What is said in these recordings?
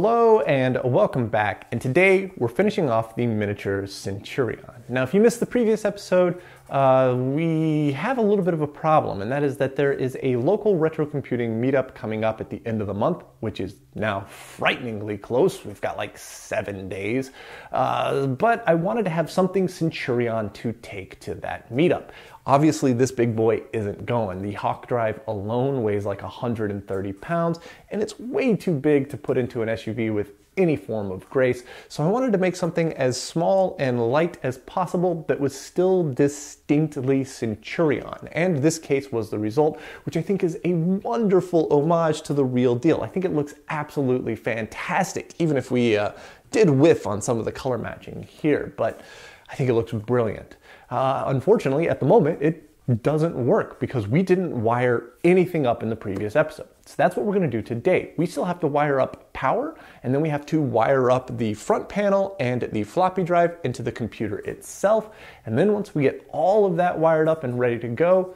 Hello and welcome back. And today we're finishing off the miniature Centurion. Now, if you missed the previous episode, uh, we have a little bit of a problem, and that is that there is a local retro computing meetup coming up at the end of the month, which is now frighteningly close. We've got like seven days. Uh, but I wanted to have something Centurion to take to that meetup. Obviously, this big boy isn't going. The Hawk Drive alone weighs like 130 pounds, and it's way too big to put into an SUV with any form of grace. So I wanted to make something as small and light as possible that was still distinctly Centurion. And this case was the result, which I think is a wonderful homage to the real deal. I think it looks absolutely fantastic, even if we uh, did whiff on some of the color matching here. But I think it looks brilliant. Uh, unfortunately, at the moment, it doesn't work because we didn't wire anything up in the previous episode. So that's what we're going to do today. We still have to wire up power and then we have to wire up the front panel and the floppy drive into the computer itself. And then once we get all of that wired up and ready to go,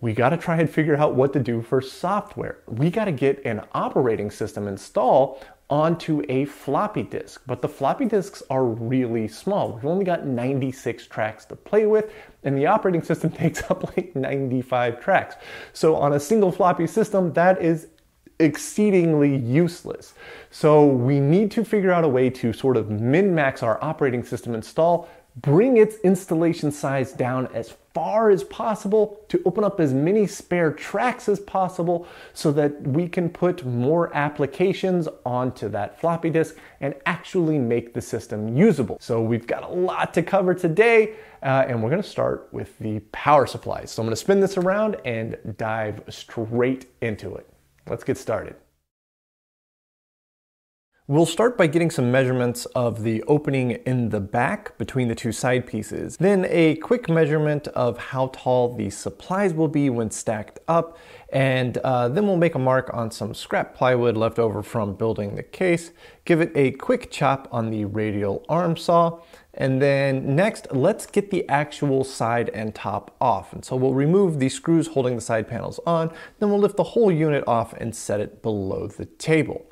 we got to try and figure out what to do for software. We got to get an operating system installed onto a floppy disk. But the floppy disks are really small. We've only got 96 tracks to play with, and the operating system takes up like 95 tracks. So on a single floppy system, that is exceedingly useless. So we need to figure out a way to sort of min max our operating system install bring its installation size down as far as possible to open up as many spare tracks as possible so that we can put more applications onto that floppy disk and actually make the system usable. So we've got a lot to cover today uh, and we're gonna start with the power supplies. So I'm gonna spin this around and dive straight into it. Let's get started. We'll start by getting some measurements of the opening in the back between the two side pieces. Then a quick measurement of how tall the supplies will be when stacked up. And uh, then we'll make a mark on some scrap plywood left over from building the case. Give it a quick chop on the radial arm saw. And then next, let's get the actual side and top off. And so we'll remove the screws holding the side panels on. Then we'll lift the whole unit off and set it below the table.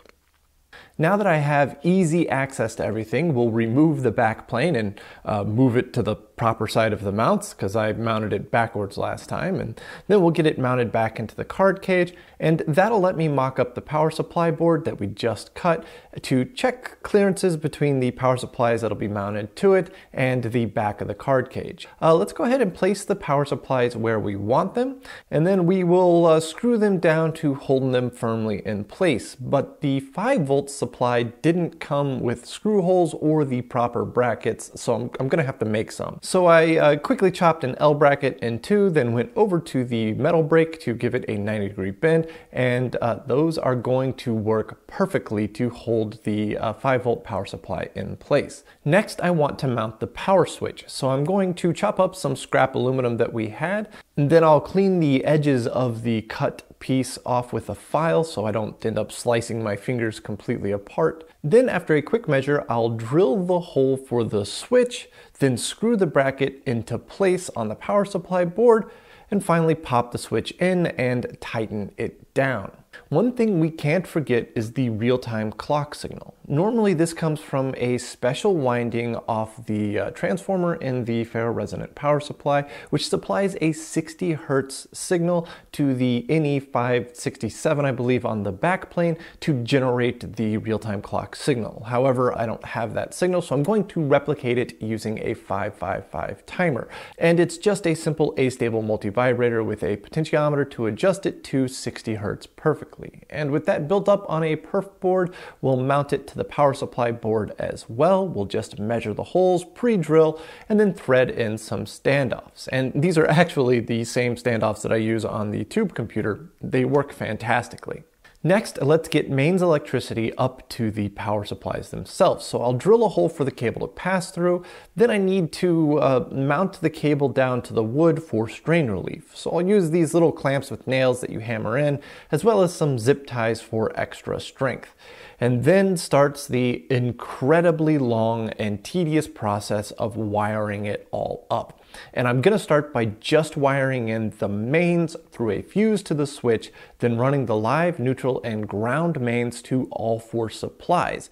Now that I have easy access to everything, we'll remove the back plane and uh, move it to the proper side of the mounts because I mounted it backwards last time and then we'll get it mounted back into the card cage and that'll let me mock up the power supply board that we just cut to check clearances between the power supplies that'll be mounted to it and the back of the card cage. Uh, let's go ahead and place the power supplies where we want them and then we will uh, screw them down to hold them firmly in place but the 5 volt supply didn't come with screw holes or the proper brackets so I'm, I'm gonna have to make some. So I uh, quickly chopped an L bracket in two, then went over to the metal brake to give it a 90 degree bend, and uh, those are going to work perfectly to hold the uh, 5 volt power supply in place. Next, I want to mount the power switch. So I'm going to chop up some scrap aluminum that we had, and then I'll clean the edges of the cut piece off with a file so I don't end up slicing my fingers completely apart. Then after a quick measure, I'll drill the hole for the switch, then screw the bracket into place on the power supply board, and finally pop the switch in and tighten it down. One thing we can't forget is the real-time clock signal. Normally this comes from a special winding off the uh, transformer in the ferroresonant power supply, which supplies a 60 hertz signal to the NE567, I believe, on the back plane to generate the real-time clock signal. However, I don't have that signal, so I'm going to replicate it using a 555 timer. And it's just a simple astable multivibrator with a potentiometer to adjust it to 60 hertz perfectly. And with that built up on a perf board, we'll mount it to the power supply board as well. We'll just measure the holes, pre-drill, and then thread in some standoffs. And these are actually the same standoffs that I use on the tube computer. They work fantastically. Next, let's get mains electricity up to the power supplies themselves. So I'll drill a hole for the cable to pass through. Then I need to uh, mount the cable down to the wood for strain relief. So I'll use these little clamps with nails that you hammer in, as well as some zip ties for extra strength. And then starts the incredibly long and tedious process of wiring it all up. And I'm gonna start by just wiring in the mains through a fuse to the switch, then running the live, neutral, and ground mains to all four supplies.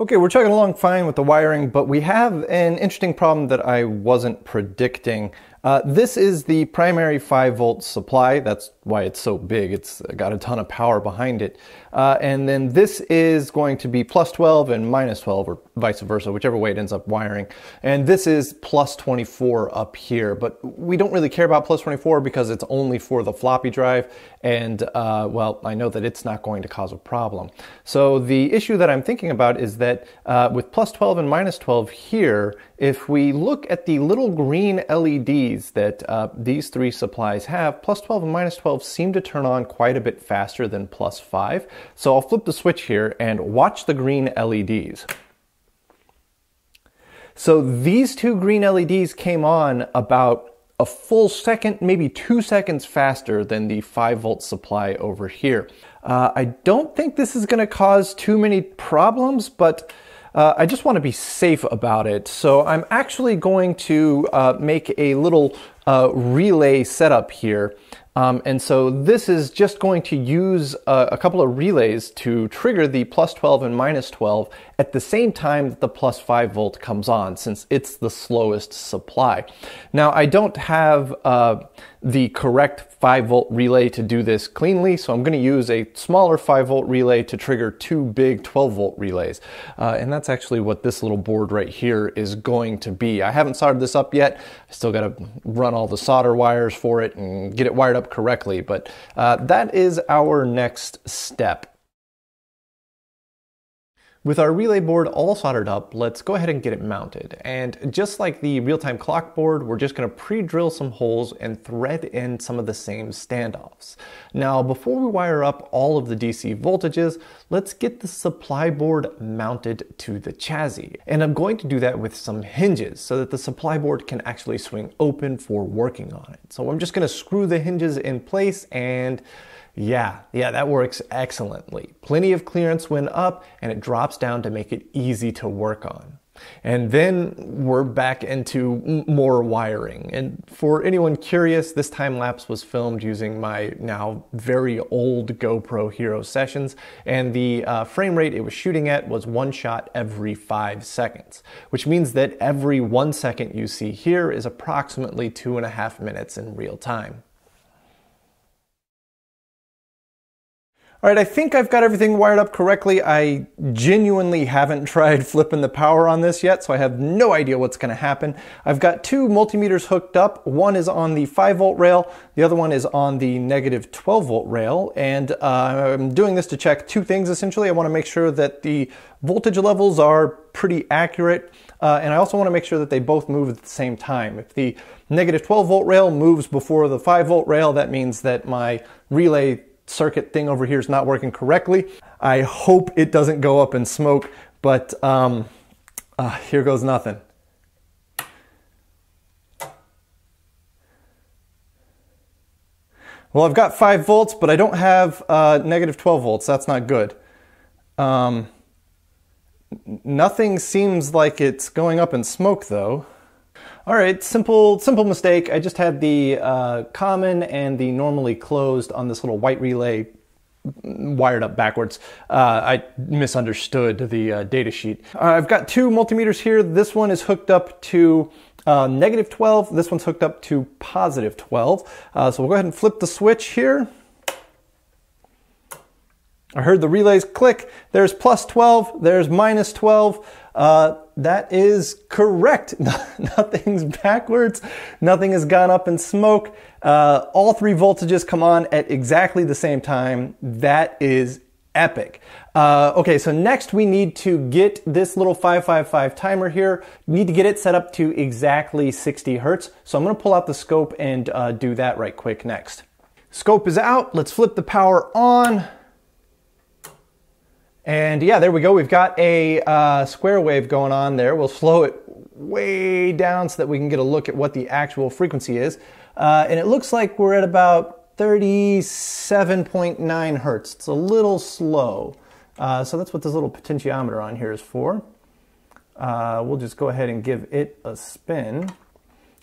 Okay, we're chugging along fine with the wiring, but we have an interesting problem that I wasn't predicting. Uh, this is the primary 5 volt supply. That's why it's so big. It's got a ton of power behind it. Uh, and then this is going to be plus 12 and minus 12 or vice versa, whichever way it ends up wiring. And this is plus 24 up here, but we don't really care about plus 24 because it's only for the floppy drive. And uh, well, I know that it's not going to cause a problem. So the issue that I'm thinking about is that uh, with plus 12 and minus 12 here, if we look at the little green That uh, these three supplies have, plus 12 and minus 12 seem to turn on quite a bit faster than plus 5. So I'll flip the switch here and watch the green LEDs. So these two green LEDs came on about a full second, maybe two seconds faster than the 5 volt supply over here. Uh, I don't think this is going to cause too many problems, but uh, I just want to be safe about it. So I'm actually going to uh, make a little uh, relay setup here. Um, and so this is just going to use a, a, couple of relays to trigger the plus 12 and minus 12 at the same time that the plus 5 volt comes on, since it's the slowest supply. Now, I don't have uh, the correct 5 volt relay to do this cleanly, so I'm going to use a smaller 5 volt relay to trigger two big 12 volt relays. Uh, and that's actually what this little board right here is going to be. I haven't soldered this up yet. I still got to run all the solder wires for it and get it wired up correctly, but uh, that is our next step. With our relay board all soldered up, let's go ahead and get it mounted. And just like the real-time clock board, we're just gonna pre-drill some holes and thread in some of the same standoffs. Now, before we wire up all of the DC voltages, let's get the supply board mounted to the chassis. And I'm going to do that with some hinges so that the supply board can actually swing open for working on it. So I'm just gonna screw the hinges in place and yeah, yeah, that works excellently. Plenty of clearance when up and it drops down to make it easy to work on. And then we're back into more wiring. And for anyone curious, this time lapse was filmed using my now very old GoPro Hero Sessions, and the uh, frame rate it was shooting at was one shot every five seconds, which means that every one second you see here is approximately two and a half minutes in real time. All right, I think I've got everything wired up correctly. I genuinely haven't tried flipping the power on this yet, so I have no idea what's gonna happen. I've got two multimeters hooked up. One is on the 5 volt rail, the other one is on the negative 12 volt rail, and uh, I'm doing this to check two things essentially. I wanna make sure that the voltage levels are pretty accurate, uh, and I also wanna make sure that they both move at the same time. If the negative 12 volt rail moves before the 5 volt rail, that means that my relay circuit thing over here is not working correctly. I hope it doesn't go up in smoke, but um, uh, here goes nothing. Well, I've got 5 volts, but I don't have uh, negative 12 volts. That's not good. Um, nothing seems like it's going up in smoke, though. All right, simple, simple mistake. I just had the uh, common and the normally closed on this little white relay wired up backwards. Uh, I misunderstood the uh, data sheet. Uh, I've got two multimeters here. This one is hooked up to uh, negative 12. This one's hooked up to positive 12. Uh, so we'll go ahead and flip the switch here. I heard the relays click. There's plus 12, there's minus 12. Uh, that is correct. Nothing's backwards. Nothing has gone up in smoke. Uh, all three voltages come on at exactly the same time. That is epic. Uh, okay, so next we need to get this little 555 timer here. We need to get it set up to exactly 60 hertz. So I'm going to pull out the scope and uh, do that right quick next. Scope is out. Let's flip the power on. And yeah, there we go. We've got a uh, square wave going on there. We'll slow it way down so that we can get a look at what the actual frequency is. Uh, and it looks like we're at about 37.9 hertz. It's a little slow. Uh, so that's what this little potentiometer on here is for. Uh, we'll just go ahead and give it a spin.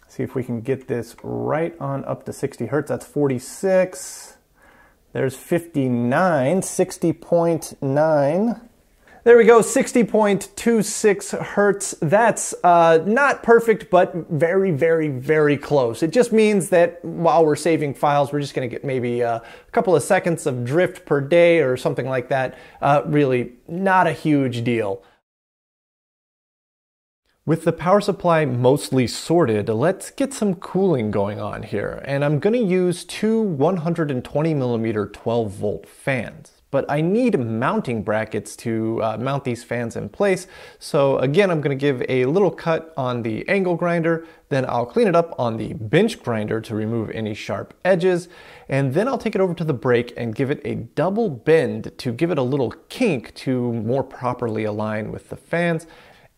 See if we can get this right on up to 60 hertz. That's 46. There's 59, 60.9. There we go, 60.26 hertz. That's uh, not perfect, but very, very, very close. It just means that while we're saving files, we're just going to get maybe a couple of seconds of drift per day or something like that. Uh, really, not a huge deal. With the power supply mostly sorted, let's get some cooling going on here. And I'm gonna use two 120 millimeter 12 volt fans. But I need mounting brackets to uh, mount these fans in place. So again, I'm gonna give a little cut on the angle grinder, then I'll clean it up on the bench grinder to remove any sharp edges, and then I'll take it over to the brake and give it a double bend to give it a little kink to more properly align with the fans.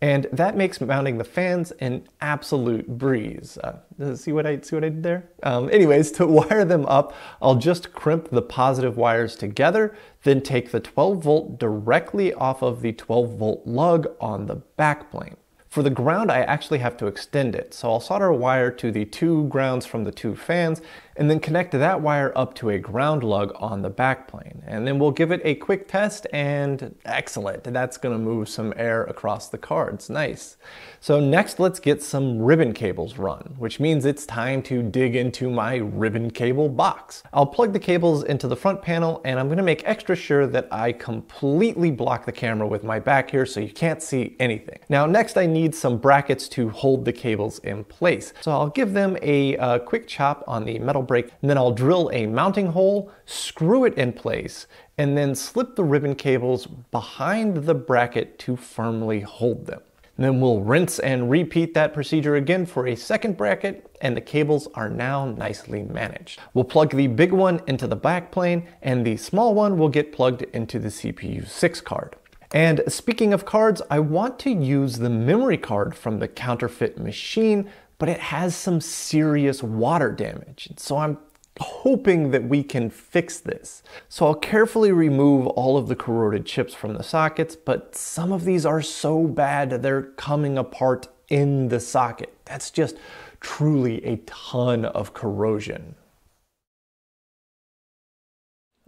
And that makes mounting the fans an absolute breeze. Uh, see what I see what I did there? Um, anyways, to wire them up, I'll just crimp the positive wires together, then take the 12 volt directly off of the 12 volt lug on the back plane. For the ground, I actually have to extend it. So I'll solder a wire to the two grounds from the two fans and then connect that wire up to a ground lug on the back plane. And then we'll give it a quick test and excellent. That's gonna move some air across the cards, nice. So next let's get some ribbon cables run, which means it's time to dig into my ribbon cable box. I'll plug the cables into the front panel and I'm gonna make extra sure that I completely block the camera with my back here so you can't see anything. Now next I need some brackets to hold the cables in place. So I'll give them a, a uh, quick chop on the metal brake, and then I'll drill a mounting hole, screw it in place, and then slip the ribbon cables behind the bracket to firmly hold them. And then we'll rinse and repeat that procedure again for a second bracket and the cables are now nicely managed. We'll plug the big one into the back plane and the small one will get plugged into the CPU 6 card. And speaking of cards, I want to use the memory card from the counterfeit machine but it has some serious water damage. And So I'm hoping that we can fix this. So I'll carefully remove all of the corroded chips from the sockets, but some of these are so bad they're coming apart in the socket. That's just truly a ton of corrosion.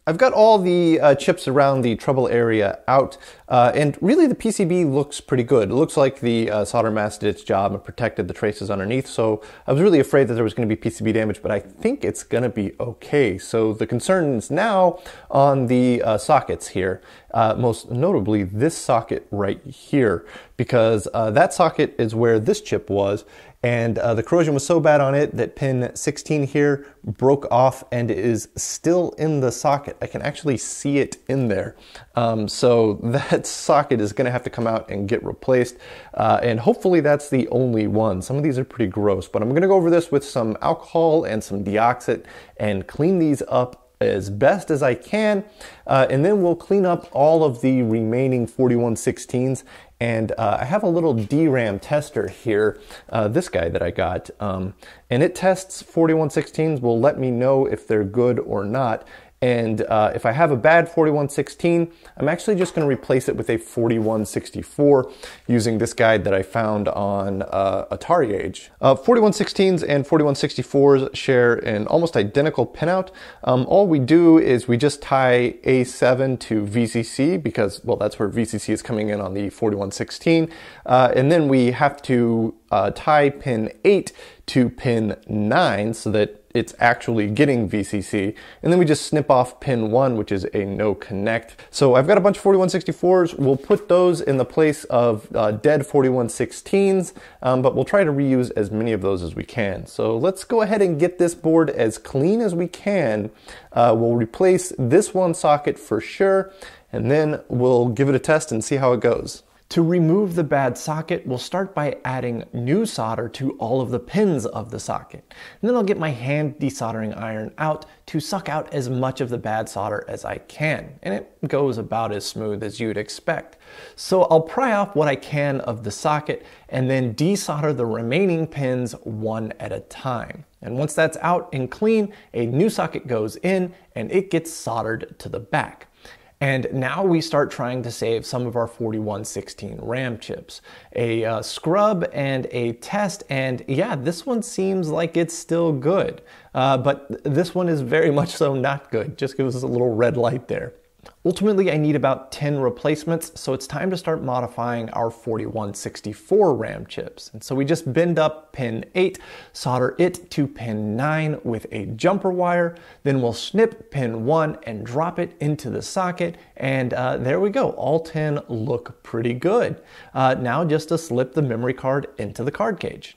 I've got all the uh, chips around the trouble area out, uh, and really the PCB looks pretty good. It looks like the uh, solder mask did its job and protected the traces underneath, so I was really afraid that there was going to be PCB damage, but I think it's going to be okay. So the concern is now on the uh, sockets here, uh, most notably this socket right here, because uh, that socket is where this chip was, and uh, the corrosion was so bad on it that pin 16 here broke off and is still in the socket. I can actually see it in there. Um, so that socket is gonna have to come out and get replaced. Uh, and hopefully that's the only one. Some of these are pretty gross, but I'm gonna go over this with some alcohol and some deoxit and clean these up as best as I can. Uh, and then we'll clean up all of the remaining 4116s and uh, I have a little DRAM tester here, uh, this guy that I got, um, and it tests 4116s, will let me know if they're good or not. And uh, if I have a bad 4116, I'm actually just going to replace it with a 4164 using this guide that I found on uh, Atari Age. Uh, 4116s and 4164s share an almost identical pinout. Um, all we do is we just tie A7 to VCC because, well, that's where VCC is coming in on the 4116. Uh, and then we have to uh, tie pin 8 to pin 9 so that it's actually getting VCC. And then we just snip off pin one, which is a no connect. So I've got a bunch of 4164s. We'll put those in the place of uh, dead 4116s, um, but we'll try to reuse as many of those as we can. So let's go ahead and get this board as clean as we can. Uh, we'll replace this one socket for sure, and then we'll give it a test and see how it goes. To remove the bad socket, we'll start by adding new solder to all of the pins of the socket. And then I'll get my hand desoldering iron out to suck out as much of the bad solder as I can. And it goes about as smooth as you'd expect. So I'll pry off what I can of the socket and then desolder the remaining pins one at a time. And once that's out and clean, a new socket goes in and it gets soldered to the back. And now we start trying to save some of our 4116 RAM chips. A uh, scrub and a test, and yeah, this one seems like it's still good. Uh, but this one is very much so not good. Just gives us a little red light there. Ultimately, I need about 10 replacements, so it's time to start modifying our 4164 RAM chips. And so we just bend up pin 8, solder it to pin 9 with a jumper wire, then we'll snip pin 1 and drop it into the socket, and uh, there we go. All 10 look pretty good. Uh, now just to slip the memory card into the card cage.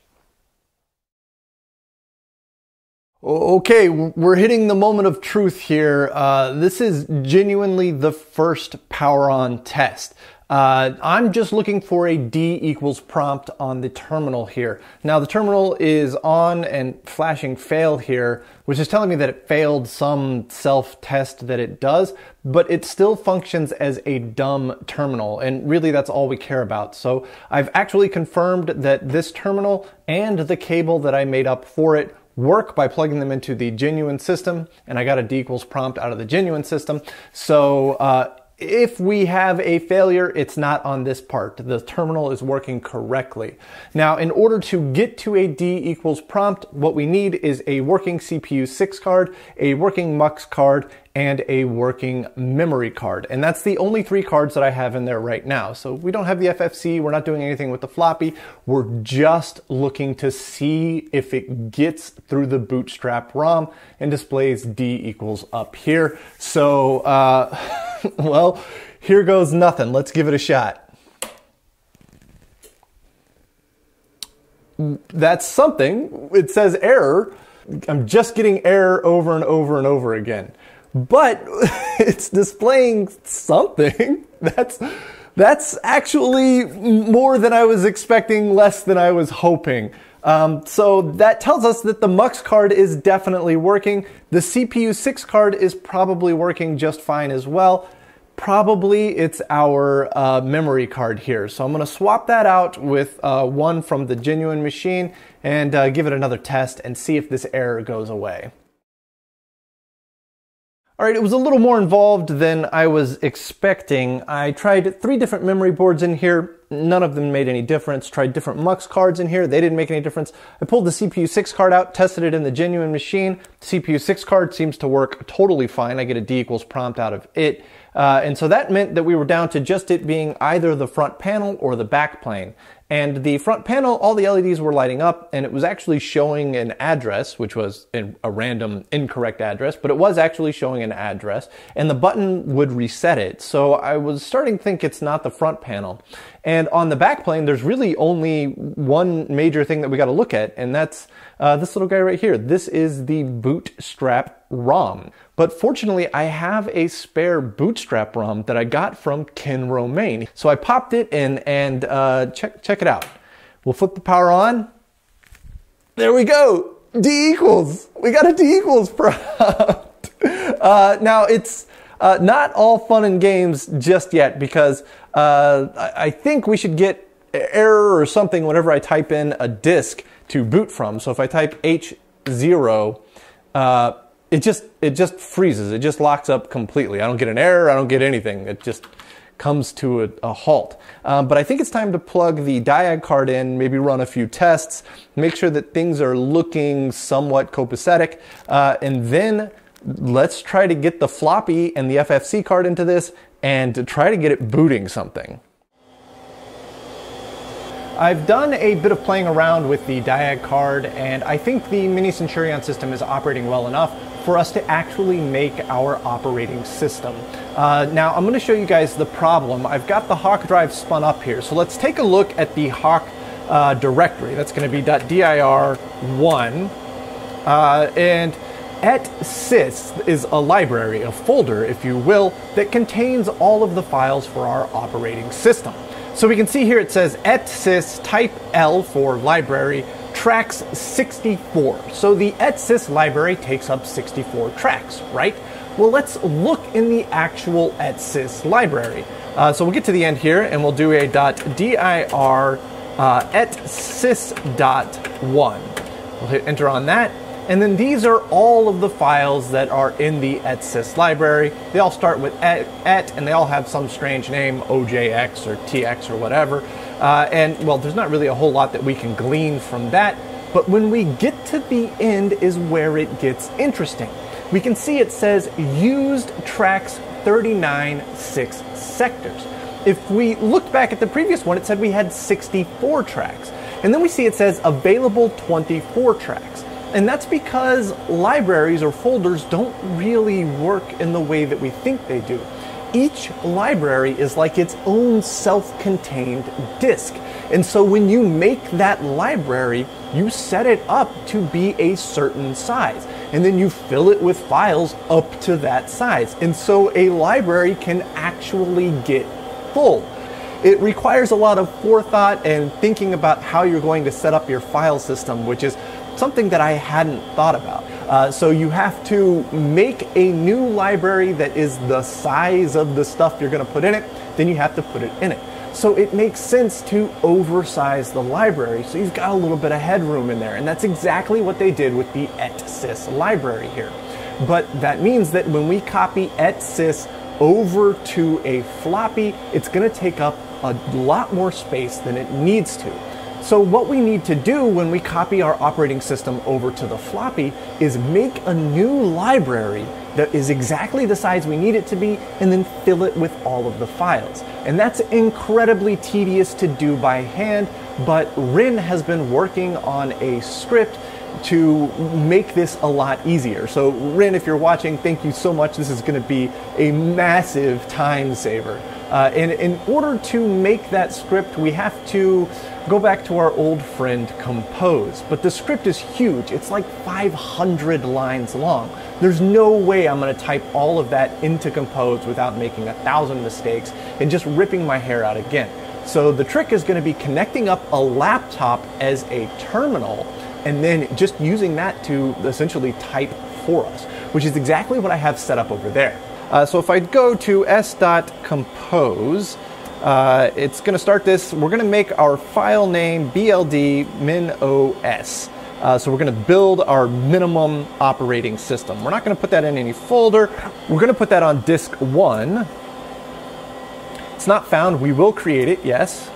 Okay, we're hitting the moment of truth here. Uh, this is genuinely the first power on test. Uh, I'm just looking for a D equals prompt on the terminal here. Now the terminal is on and flashing fail here, which is telling me that it failed some self-test that it does, but it still functions as a dumb terminal, and really that's all we care about. So I've actually confirmed that this terminal and the cable that I made up for it work by plugging them into the genuine system, and I got a D equals prompt out of the genuine system. So uh, if we have a failure, it's not on this part. The terminal is working correctly. Now, in order to get to a D equals prompt, what we need is a working CPU 6 card, a working MUX card, and a working memory card. And that's the only three cards that I have in there right now. So we don't have the FFC, we're not doing anything with the floppy. We're just looking to see if it gets through the bootstrap ROM and displays D equals up here. So, uh, well, here goes nothing. Let's give it a shot. That's something. It says error. I'm just getting error over and over and over again but it's displaying something. That's that's actually more than I was expecting, less than I was hoping. Um, so that tells us that the MUX card is definitely working. The CPU 6 card is probably working just fine as well. Probably it's our uh, memory card here. So I'm going to swap that out with uh, one from the genuine machine and uh, give it another test and see if this error goes away. All right, it was a little more involved than I was expecting. I tried three different memory boards in here. None of them made any difference. Tried different MUX cards in here. They didn't make any difference. I pulled the CPU 6 card out, tested it in the genuine machine. The CPU 6 card seems to work totally fine. I get a D equals prompt out of it. Uh, and so that meant that we were down to just it being either the front panel or the back plane. And the front panel, all the LEDs were lighting up, and it was actually showing an address, which was a random incorrect address, but it was actually showing an address, and the button would reset it. So I was starting to think it's not the front panel. And on the back plane, there's really only one major thing that we got to look at, and that's uh, this little guy right here. This is the Bootstrap ROM. But fortunately, I have a spare Bootstrap ROM that I got from Ken Romain. So I popped it in and uh, check, check it out. We'll flip the power on. There we go. D equals. We got a D equals prompt. uh, now it's uh, not all fun and games just yet because uh, I think we should get error or something whenever I type in a disk to boot from. So if I type H0, uh, it just it just freezes. It just locks up completely. I don't get an error. I don't get anything. It just comes to a, a halt. Um, but I think it's time to plug the diag card in, maybe run a few tests, make sure that things are looking somewhat copacetic, uh, and then let's try to get the floppy and the FFC card into this and to try to get it booting something. I've done a bit of playing around with the Diag card and I think the Mini Centurion system is operating well enough for us to actually make our operating system. Uh, now I'm going to show you guys the problem. I've got the Hawk drive spun up here. So let's take a look at the Hawk uh, directory. That's going to be .dir1 uh, and etsys is a library, a folder, if you will, that contains all of the files for our operating system. So we can see here it says etsys type L for library tracks 64. So the etsys library takes up 64 tracks, right? Well, let's look in the actual etsys library. Uh, so we'll get to the end here and we'll do a .dir uh, etsys.1. We'll hit enter on that And then these are all of the files that are in the etsys library. They all start with et, et and they all have some strange name, OJX or TX or whatever. Uh, and well, there's not really a whole lot that we can glean from that. But when we get to the end is where it gets interesting. We can see it says used tracks 39 6 sectors. If we looked back at the previous one, it said we had 64 tracks. And then we see it says available 24 tracks. And that's because libraries or folders don't really work in the way that we think they do. Each library is like its own self contained disk. And so when you make that library, you set it up to be a certain size. And then you fill it with files up to that size. And so a library can actually get full. It requires a lot of forethought and thinking about how you're going to set up your file system, which is something that I hadn't thought about. Uh, so you have to make a new library that is the size of the stuff you're going to put in it, then you have to put it in it. So it makes sense to oversize the library so you've got a little bit of headroom in there. And that's exactly what they did with the etsys library here. But that means that when we copy etsys over to a floppy, it's going to take up a lot more space than it needs to. So what we need to do when we copy our operating system over to the floppy is make a new library that is exactly the size we need it to be and then fill it with all of the files. And that's incredibly tedious to do by hand, but Rin has been working on a script to make this a lot easier. So Rin, if you're watching, thank you so much. This is going to be a massive time saver. Uh, and in order to make that script, we have to go back to our old friend Compose. But the script is huge. It's like 500 lines long. There's no way I'm going to type all of that into Compose without making a thousand mistakes and just ripping my hair out again. So the trick is going to be connecting up a laptop as a terminal and then just using that to essentially type for us, which is exactly what I have set up over there. Uh, so if I go to s.compose, uh, it's going to start this. We're going to make our file name BLD MinOS. Uh, so we're going to build our minimum operating system. We're not going to put that in any folder. We're going to put that on disk one. It's not found. We will create it, yes.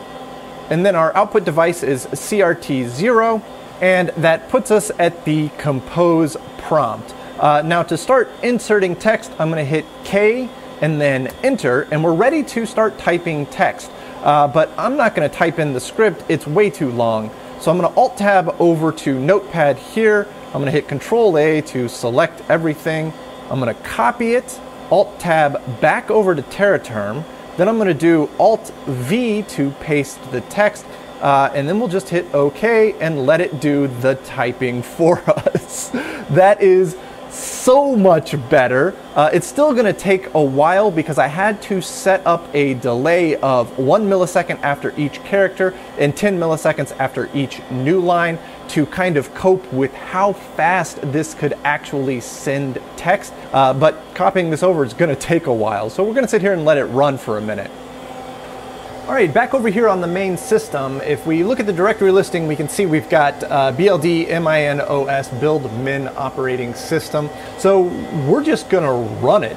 And then our output device is CRT0, and that puts us at the compose prompt. Uh, now to start inserting text, I'm going to hit K and then enter, and we're ready to start typing text. Uh, but I'm not going to type in the script, it's way too long. So I'm going to Alt Tab over to Notepad here. I'm going to hit Control A to select everything. I'm going to copy it, Alt Tab back over to Teraterm. Then I'm going to do Alt V to paste the text. Uh, and then we'll just hit OK and let it do the typing for us. that is so much better. Uh, it's still to take a while because I had to set up a delay of one millisecond after each character and 10 milliseconds after each new line to kind of cope with how fast this could actually send text. Uh, but copying this over is to take a while. So we're to sit here and let it run for a minute. All right, back over here on the main system, if we look at the directory listing, we can see we've got uh, BLD MINOS build min operating system. So we're just gonna run it.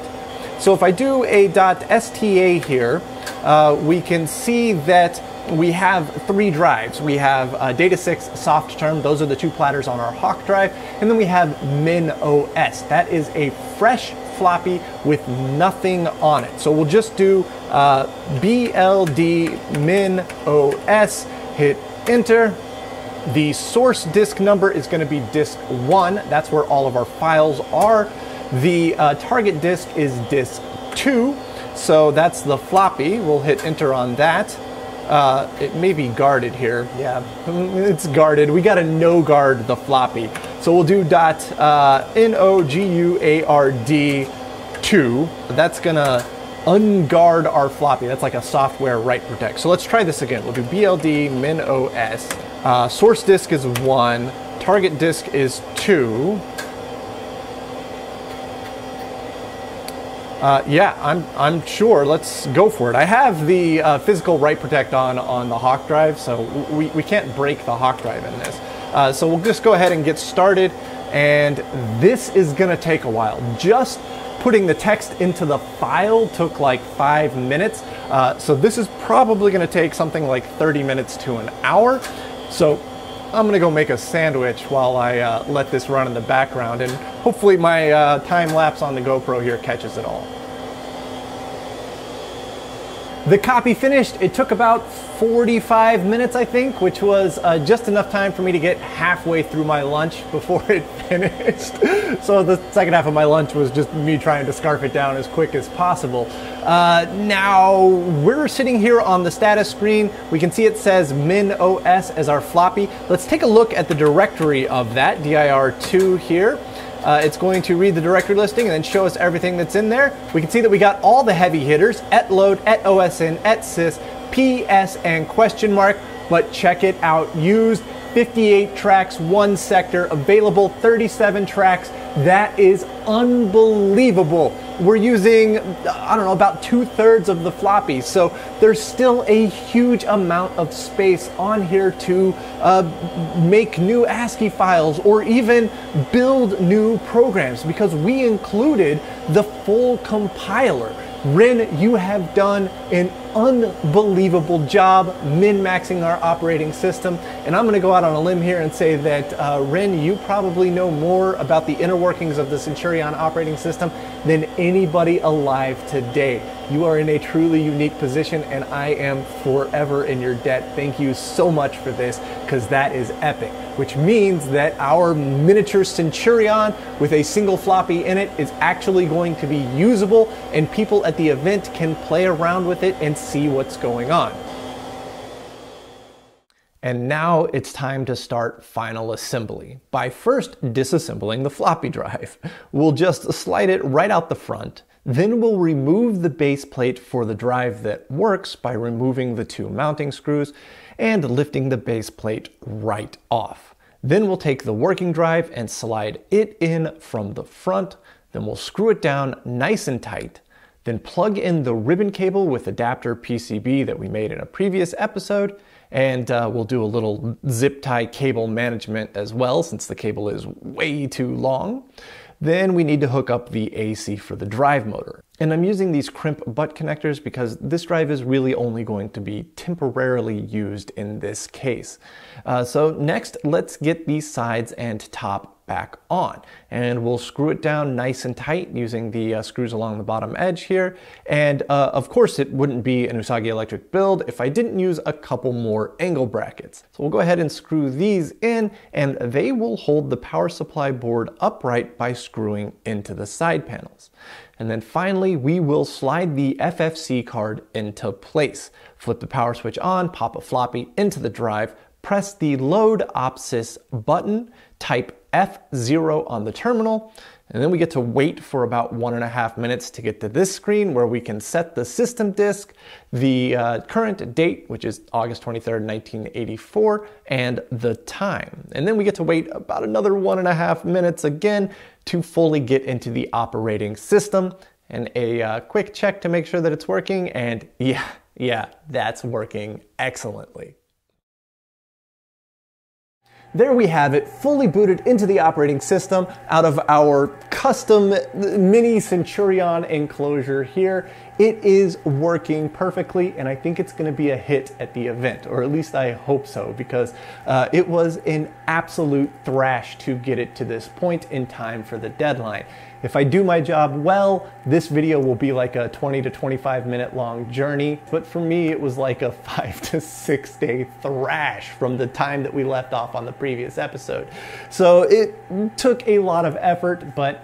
So if I do a .sta here, uh, we can see that we have three drives. We have uh, Data6 soft term, those are the two platters on our Hawk drive, and then we have MinOS. That is a fresh floppy with nothing on it. So we'll just do uh, BLD min OS, hit enter. The source disk number is going to be disk 1. That's where all of our files are. The uh, target disk is disk 2. So that's the floppy. We'll hit enter on that. Uh, it may be guarded here. Yeah, it's guarded. We got to no guard the floppy. So we'll do dot uh, N-O-G-U-A-R-D 2. That's gonna unguard our floppy. That's like a software write protect. So let's try this again. We'll do BLD min OS. Uh, source disk is 1. Target disk is 2. Uh, yeah, I'm, I'm sure. Let's go for it. I have the uh, physical write protect on on the Hawk drive, so we, we can't break the Hawk drive in this. Uh, so we'll just go ahead and get started. and this is gonna take a while. Just putting the text into the file took like five minutes. Uh, so this is probably gonna take something like 30 minutes to an hour. So I'm gonna go make a sandwich while I uh, let this run in the background and hopefully my uh, time lapse on the GoPro here catches it all. The copy finished. It took about 45 minutes, I think, which was uh, just enough time for me to get halfway through my lunch before it finished. so the second half of my lunch was just me trying to scarf it down as quick as possible. Uh, now we're sitting here on the status screen. We can see it says MinOS as our floppy. Let's take a look at the directory of that, dir2 here. Uh, it's going to read the directory listing and then show us everything that's in there. We can see that we got all the heavy hitters, etload, etosn, etsys, ps, and question mark, but check it out, used 58 tracks, one sector, available 37 tracks. That is unbelievable. We're using, I don't know, about two thirds of the floppy. So there's still a huge amount of space on here to uh, make new ASCII files or even build new programs because we included the full compiler. Ren, you have done an unbelievable job min-maxing our operating system. And I'm going to go out on a limb here and say that, uh, Ren, you probably know more about the inner workings of the Centurion operating system than anybody alive today. You are in a truly unique position, and I am forever in your debt. Thank you so much for this, because that is epic. Which means that our miniature Centurion with a single floppy in it is actually going to be usable, and people at the event can play around with it and see what's going on. And now it's time to start final assembly by first disassembling the floppy drive. We'll just slide it right out the front, then we'll remove the base plate for the drive that works by removing the two mounting screws and lifting the base plate right off. Then we'll take the working drive and slide it in from the front, then we'll screw it down nice and tight, then plug in the ribbon cable with adapter PCB that we made in a previous episode, and uh, we'll do a little zip tie cable management as well since the cable is way too long. Then we need to hook up the AC for the drive motor. And I'm using these crimp butt connectors because this drive is really only going to be temporarily used in this case. Uh, so next, let's get these sides and top back on. And we'll screw it down nice and tight using the uh, screws along the bottom edge here. And uh, of course it wouldn't be an Usagi Electric build if I didn't use a couple more angle brackets. So we'll go ahead and screw these in and they will hold the power supply board upright by screwing into the side panels. And then finally, we will slide the FFC card into place. Flip the power switch on, pop a floppy into the drive, press the load OPSIS button, type F0 on the terminal, and then we get to wait for about one and a half minutes to get to this screen where we can set the system disk, the uh, current date, which is August 23rd, 1984, and the time. And then we get to wait about another one and a half minutes again to fully get into the operating system. And a uh, quick check to make sure that it's working, and yeah, yeah, that's working excellently. There we have it, fully booted into the operating system out of our custom mini Centurion enclosure here. It is working perfectly, and I think it's going to be a hit at the event, or at least I hope so, because uh, it was an absolute thrash to get it to this point in time for the deadline. If I do my job well, this video will be like a 20 to 25 minute long journey, but for me it was like a five to six day thrash from the time that we left off on the previous episode. So it took a lot of effort, but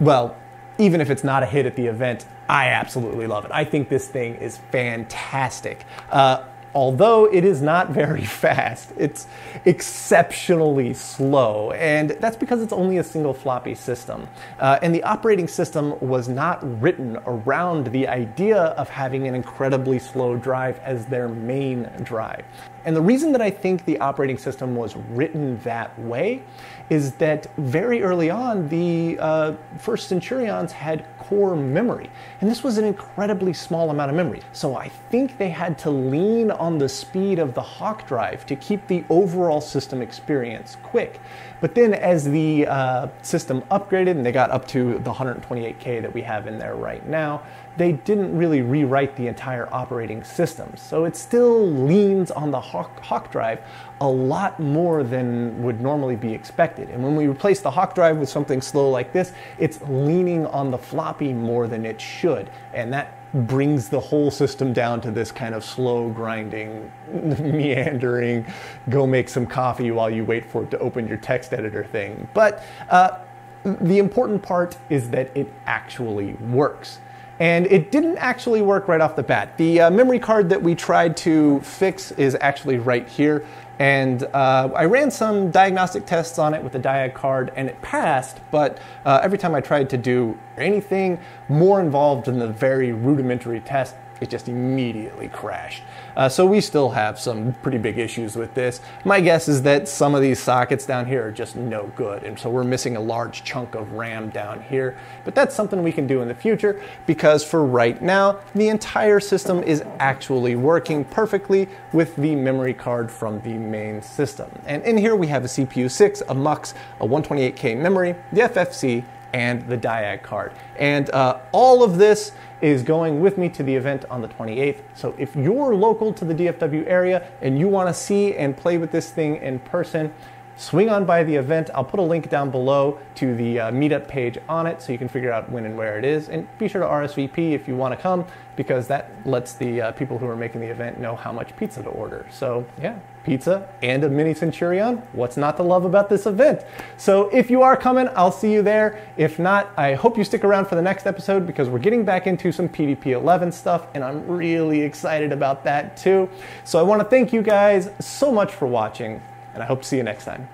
well, even if it's not a hit at the event, I absolutely love it. I think this thing is fantastic. Uh, although it is not very fast, it's exceptionally slow. And that's because it's only a single floppy system. Uh, and the operating system was not written around the idea of having an incredibly slow drive as their main drive. And the reason that I think the operating system was written that way is that very early on, the uh, first Centurions had core memory. And this was an incredibly small amount of memory. So I think they had to lean on the speed of the Hawk drive to keep the overall system experience quick. But then as the uh, system upgraded and they got up to the 128K that we have in there right now, they didn't really rewrite the entire operating system. So it still leans on the Hawk, Hawk drive a lot more than would normally be expected. And when we replace the Hawk drive with something slow like this, it's leaning on the floppy more than it should. And that brings the whole system down to this kind of slow grinding, meandering, go make some coffee while you wait for it to open your text editor thing. But uh, the important part is that it actually works. And it didn't actually work right off the bat. The uh, memory card that we tried to fix is actually right here. And uh, I ran some diagnostic tests on it with the Diag card and it passed, but uh, every time I tried to do anything more involved than the very rudimentary test, it just immediately crashed. Uh, so we still have some pretty big issues with this. My guess is that some of these sockets down here are just no good, and so we're missing a large chunk of RAM down here. But that's something we can do in the future because for right now, the entire system is actually working perfectly with the memory card from the main system. And in here we have a CPU 6, a MUX, a 128K memory, the FFC, and the Diag card. And uh, all of this is going with me to the event on the 28th. So if you're local to the DFW area and you want to see and play with this thing in person, swing on by the event. I'll put a link down below to the uh, meetup page on it so you can figure out when and where it is. And be sure to RSVP if you want to come because that lets the uh, people who are making the event know how much pizza to order. So, yeah, pizza and a mini Centurion. What's not to love about this event? So, if you are coming, I'll see you there. If not, I hope you stick around for the next episode because we're getting back into some PDP 11 stuff and I'm really excited about that too. So, I want to thank you guys so much for watching and I hope to see you next time.